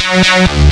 Thank